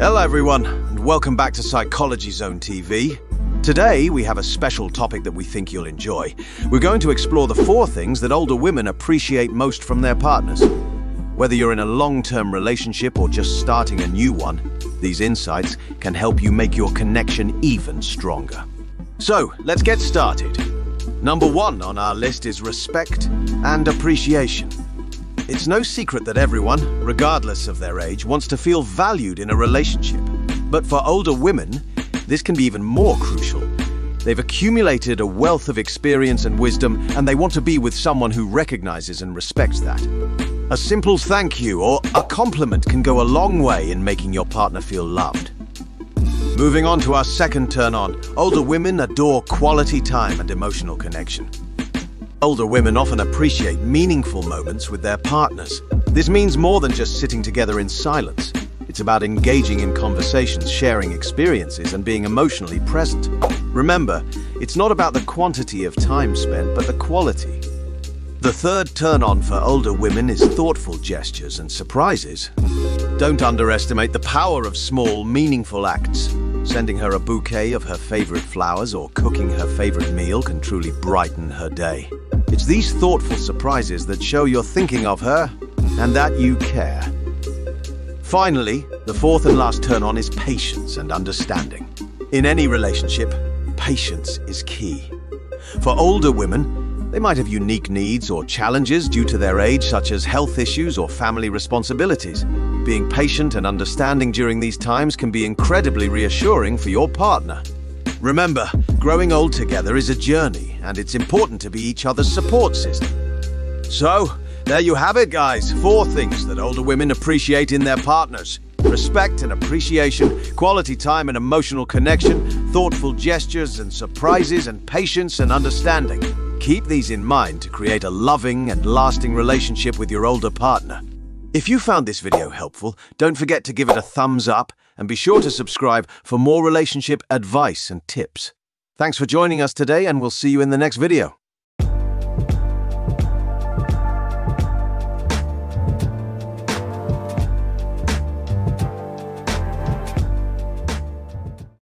Hello, everyone, and welcome back to Psychology Zone TV. Today, we have a special topic that we think you'll enjoy. We're going to explore the four things that older women appreciate most from their partners. Whether you're in a long-term relationship or just starting a new one, these insights can help you make your connection even stronger. So, let's get started. Number one on our list is respect and appreciation. It's no secret that everyone, regardless of their age, wants to feel valued in a relationship. But for older women, this can be even more crucial. They've accumulated a wealth of experience and wisdom, and they want to be with someone who recognizes and respects that. A simple thank you or a compliment can go a long way in making your partner feel loved. Moving on to our second turn on, older women adore quality time and emotional connection. Older women often appreciate meaningful moments with their partners. This means more than just sitting together in silence. It's about engaging in conversations, sharing experiences, and being emotionally present. Remember, it's not about the quantity of time spent, but the quality. The third turn on for older women is thoughtful gestures and surprises. Don't underestimate the power of small, meaningful acts. Sending her a bouquet of her favorite flowers or cooking her favorite meal can truly brighten her day. It's these thoughtful surprises that show you're thinking of her and that you care. Finally, the fourth and last turn on is patience and understanding. In any relationship, patience is key. For older women, they might have unique needs or challenges due to their age, such as health issues or family responsibilities. Being patient and understanding during these times can be incredibly reassuring for your partner. Remember, growing old together is a journey, and it's important to be each other's support system. So, there you have it, guys. Four things that older women appreciate in their partners. Respect and appreciation, quality time and emotional connection, thoughtful gestures and surprises, and patience and understanding. Keep these in mind to create a loving and lasting relationship with your older partner. If you found this video helpful, don't forget to give it a thumbs up and be sure to subscribe for more relationship advice and tips. Thanks for joining us today and we'll see you in the next video.